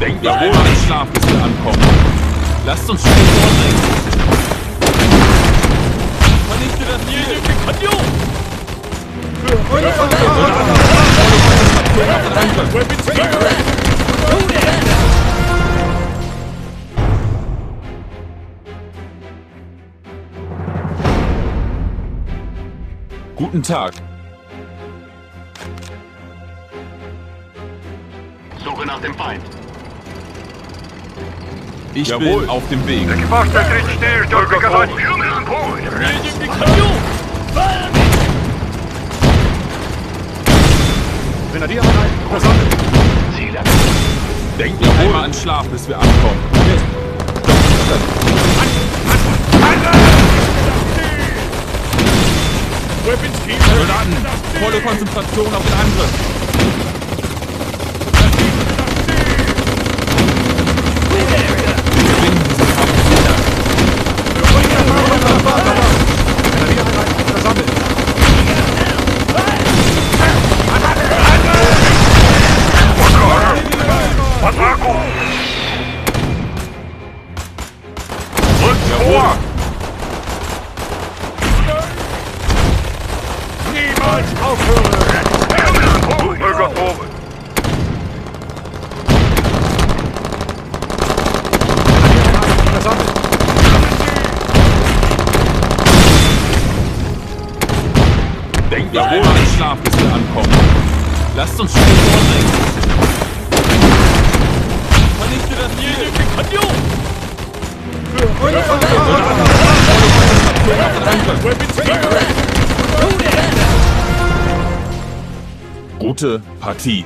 Denkt wir wohl an den Schlaf, bis wir ankommen. Lasst uns schnell vordringen. Vernichte das Ziel! Kanjo! Guten Tag. Suche nach dem Feind. Ich Jawohl. bin auf dem Weg. Denkt noch einmal an Schlaf, bis wir ankommen. Weapons Team! Soldaten! Volle Konzentration auf den Angriff! niemals aufhören! Möge Gott loben! Denkt ihr wohl an den Schlaf, bis wir ankommen. Lasst uns schnell vornehmen. Gute Partie.